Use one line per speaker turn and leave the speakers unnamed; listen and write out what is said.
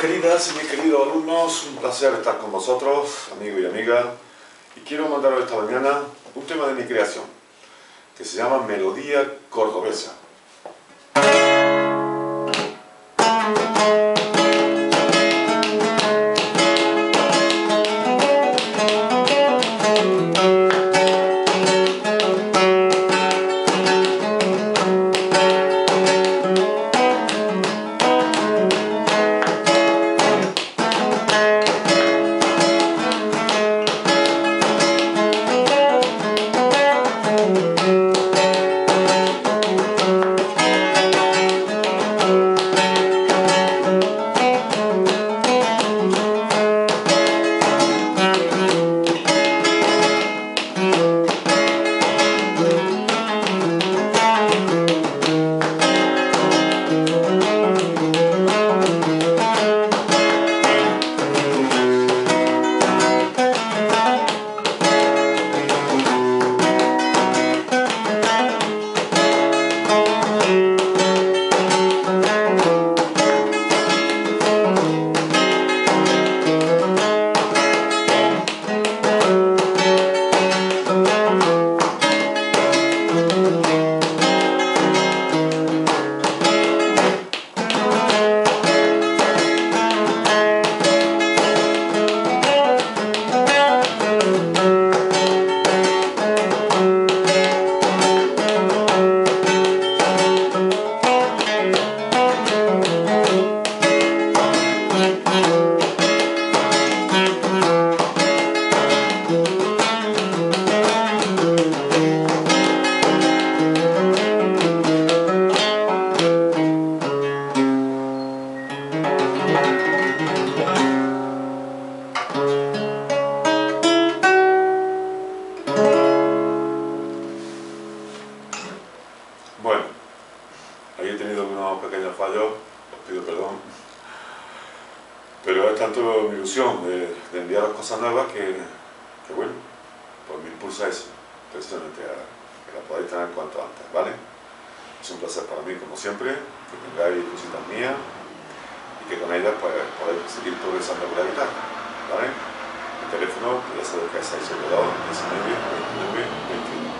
queridas y mis queridos alumnos, un placer estar con vosotros, amigos y amigas. Y quiero mandaros esta mañana un tema de mi creación, que se llama Melodía Cordobesa. Bueno, ahí he tenido unos pequeños fallos, os pido perdón cosas nuevas que, que bueno, pues me impulsa eso, precisamente a que la podáis tener cuanto antes, ¿vale? Es un placer para mí, como siempre, que tengáis cositas mías y que con ellas pues, podáis seguir progresando con la guitarra, ¿vale? El teléfono, ya sabéis que es 672 19 29 21.